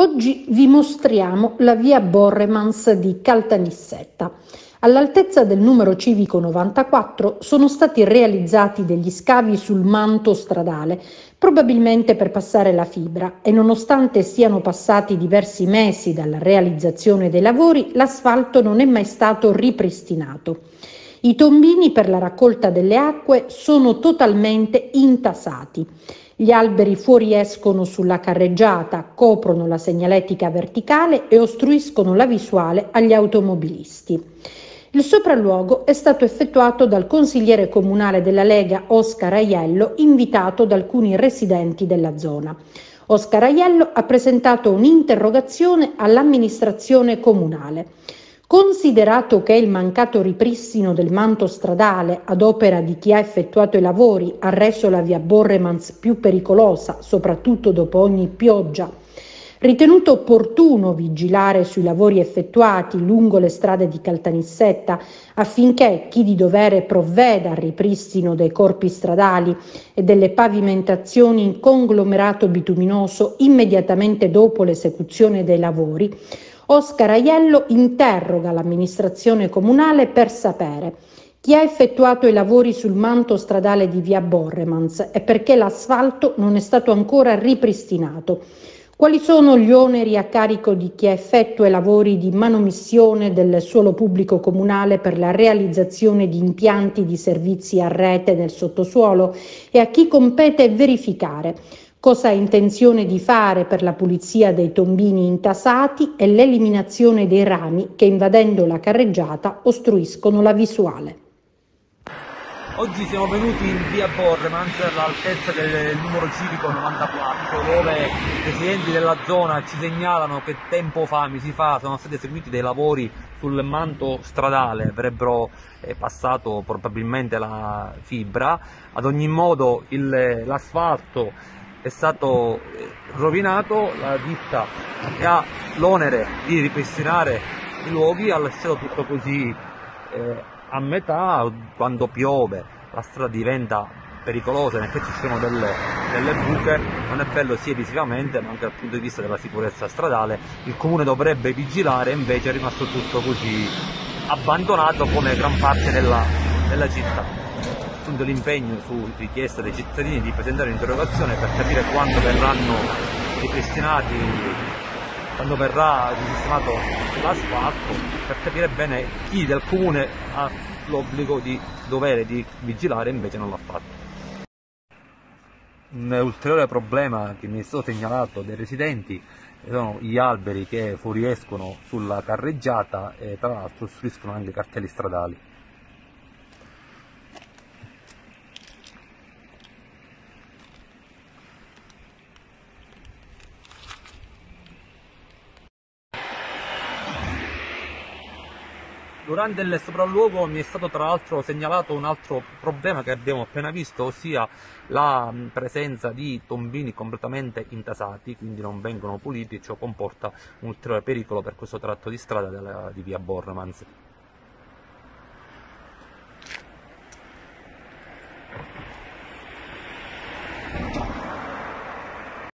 Oggi vi mostriamo la via Borremans di Caltanissetta. All'altezza del numero civico 94 sono stati realizzati degli scavi sul manto stradale, probabilmente per passare la fibra, e nonostante siano passati diversi mesi dalla realizzazione dei lavori, l'asfalto non è mai stato ripristinato. I tombini per la raccolta delle acque sono totalmente intasati. Gli alberi fuoriescono sulla carreggiata, coprono la segnaletica verticale e ostruiscono la visuale agli automobilisti. Il sopralluogo è stato effettuato dal consigliere comunale della Lega Oscar Aiello, invitato da alcuni residenti della zona. Oscar Aiello ha presentato un'interrogazione all'amministrazione comunale. Considerato che il mancato ripristino del manto stradale ad opera di chi ha effettuato i lavori ha reso la via Borremans più pericolosa, soprattutto dopo ogni pioggia, ritenuto opportuno vigilare sui lavori effettuati lungo le strade di Caltanissetta affinché chi di dovere provveda al ripristino dei corpi stradali e delle pavimentazioni in conglomerato bituminoso immediatamente dopo l'esecuzione dei lavori, Oscar Aiello interroga l'amministrazione comunale per sapere chi ha effettuato i lavori sul manto stradale di via Borremans e perché l'asfalto non è stato ancora ripristinato. Quali sono gli oneri a carico di chi effettua i lavori di manomissione del suolo pubblico comunale per la realizzazione di impianti di servizi a rete nel sottosuolo e a chi compete verificare cosa ha intenzione di fare per la pulizia dei tombini intasati e l'eliminazione dei rami che invadendo la carreggiata ostruiscono la visuale. Oggi siamo venuti in via Borremans all'altezza del numero civico 94 dove i residenti della zona ci segnalano che tempo fa, mesi fa, sono stati eseguiti dei lavori sul manto stradale, avrebbero eh, passato probabilmente la fibra, ad ogni modo l'asfalto è stato eh, rovinato, la ditta che ha l'onere di ripristinare i luoghi. Ha lasciato tutto così eh, a metà, quando piove la strada diventa pericolosa, in effetti ci sono delle, delle, buche, non è bello sia visivamente ma anche dal punto di vista della sicurezza stradale, il comune dovrebbe vigilare invece è rimasto tutto così abbandonato come gran parte della, della città. Assunto l'impegno su richiesta dei cittadini di presentare un'interrogazione per capire quando verranno ripristinati, quando verrà risistemato l'asfalto, per capire bene chi del comune ha l'obbligo di dovere di vigilare invece non l'ha fatto. Un ulteriore problema che mi è stato segnalato dai residenti sono gli alberi che fuoriescono sulla carreggiata e tra l'altro ostruiscono anche i cartelli stradali. Durante il sopralluogo mi è stato tra l'altro segnalato un altro problema che abbiamo appena visto, ossia la presenza di tombini completamente intasati, quindi non vengono puliti, ciò comporta un ulteriore pericolo per questo tratto di strada della, di via Borremans.